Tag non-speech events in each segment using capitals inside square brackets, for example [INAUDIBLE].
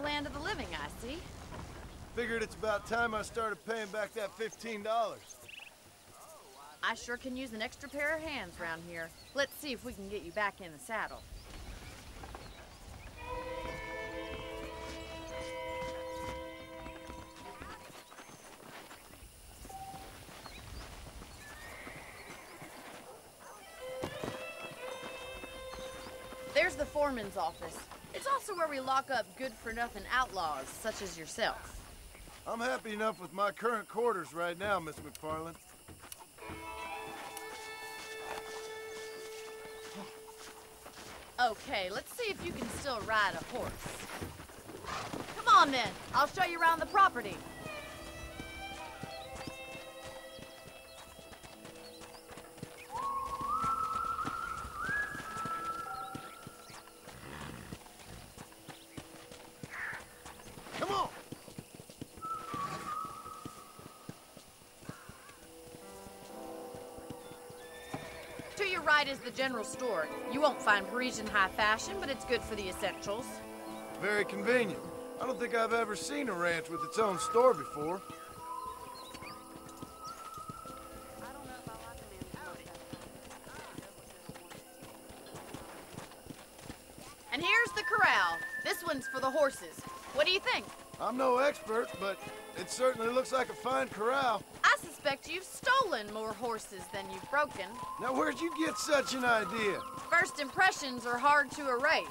the land of the living, I see. Figured it's about time I started paying back that $15. I sure can use an extra pair of hands around here. Let's see if we can get you back in the saddle. There's the foreman's office. It's also where we lock up good-for-nothing outlaws, such as yourself. I'm happy enough with my current quarters right now, Miss McFarlane. Okay, let's see if you can still ride a horse. Come on then, I'll show you around the property. Is the general store. You won't find Parisian high fashion, but it's good for the essentials. Very convenient. I don't think I've ever seen a ranch with its own store before. And here's the corral. This one's for the horses. What do you think? I'm no expert, but it certainly looks like a fine corral. I suspect you've stolen more horses than you've broken. Now, where'd you get such an idea? First impressions are hard to erase.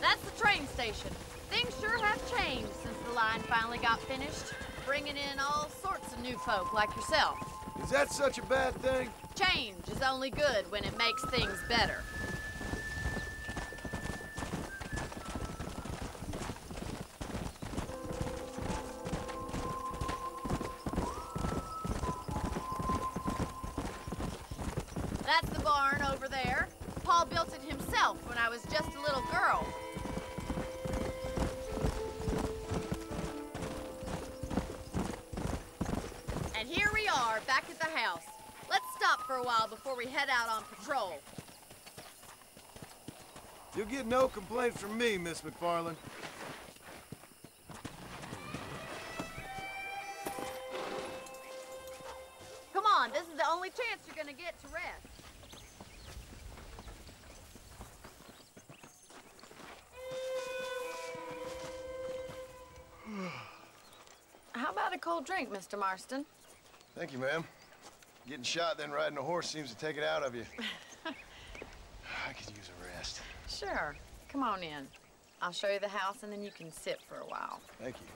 That's the train station. Things sure have changed since the line finally got finished, bringing in all sorts of new folk like yourself. Is that such a bad thing? Change is only good when it makes things better. I was just a little girl. And here we are, back at the house. Let's stop for a while before we head out on patrol. You'll get no complaints from me, Miss McFarlane. Come on, this is the only chance you're gonna get to rest. How about a cold drink, Mr. Marston? Thank you, ma'am. Getting shot, then riding a horse seems to take it out of you. [LAUGHS] I could use a rest. Sure. Come on in. I'll show you the house and then you can sit for a while. Thank you.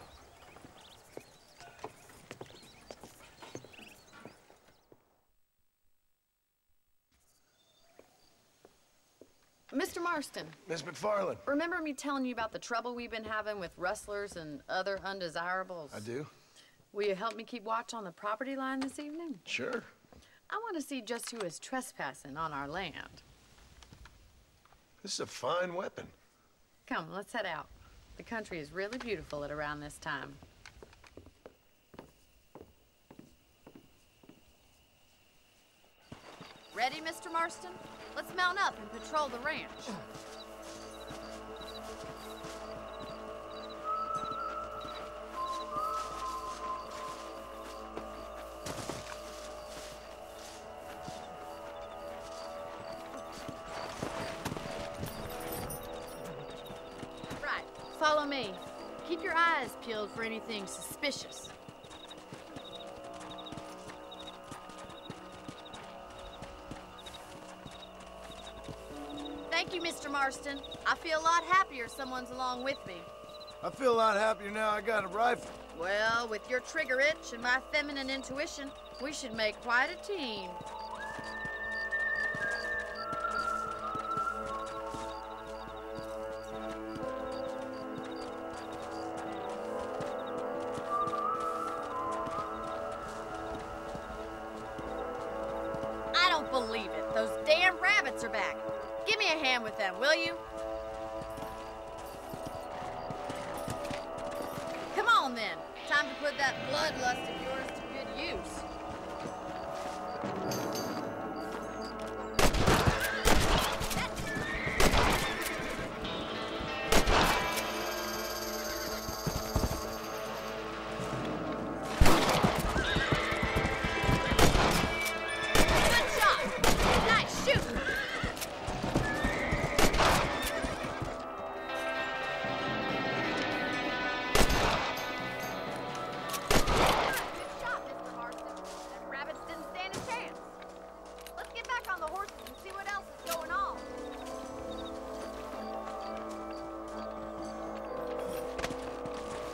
Mr. Marston, Miss McFarlane. remember me telling you about the trouble we've been having with rustlers and other undesirables? I do? Will you help me keep watch on the property line this evening? Sure. I want to see just who is trespassing on our land. This is a fine weapon. Come, let's head out. The country is really beautiful at around this time. Ready, Mr. Marston? Let's mount up and patrol the ranch. Follow me. Keep your eyes peeled for anything suspicious. Thank you, Mr. Marston. I feel a lot happier someone's along with me. I feel a lot happier now I got a rifle. Well, with your trigger itch and my feminine intuition, we should make quite a team. Hand with them, will you? Come on then. Time to put that bloodlust of yours on the horses and see what else is going on.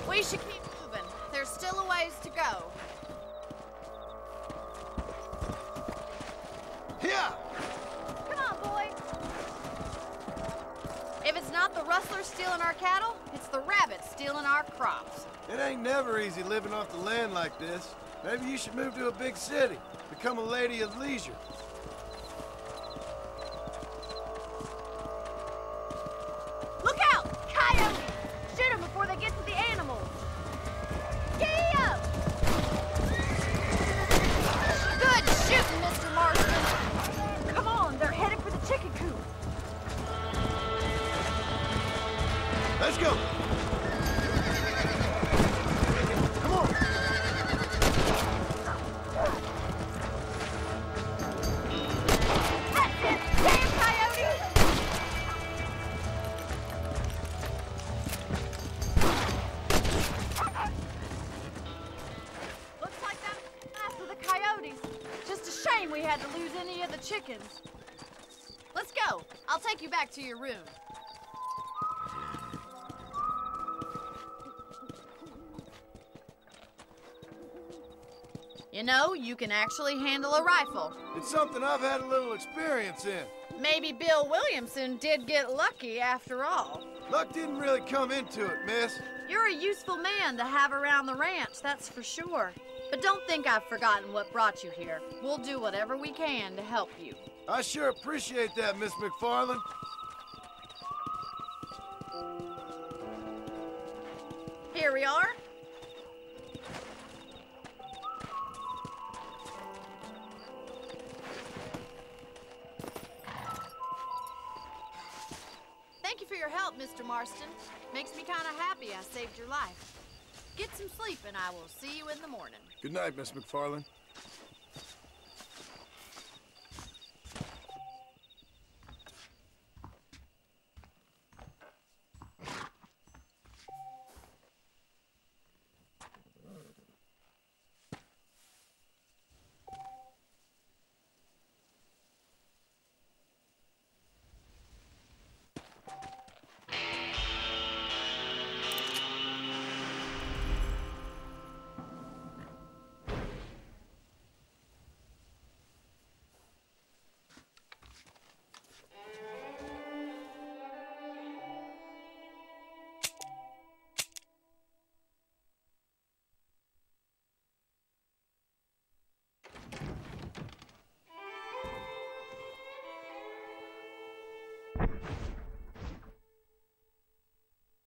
We should keep moving. There's still a ways to go. Here! Come on, boy. If it's not the rustlers stealing our cattle, it's the rabbits stealing our crops. It ain't never easy living off the land like this. Maybe you should move to a big city, become a lady of leisure. Let's go! Come on! Damn coyote! Looks like of the coyotes. Just a shame we had to lose any of the chickens. Let's go. I'll take you back to your room. You know, you can actually handle a rifle. It's something I've had a little experience in. Maybe Bill Williamson did get lucky after all. Luck didn't really come into it, miss. You're a useful man to have around the ranch, that's for sure. But don't think I've forgotten what brought you here. We'll do whatever we can to help you. I sure appreciate that, Miss McFarlane. Here we are. Your help, Mr. Marston. Makes me kind of happy I saved your life. Get some sleep and I will see you in the morning. Good night, Miss McFarlane.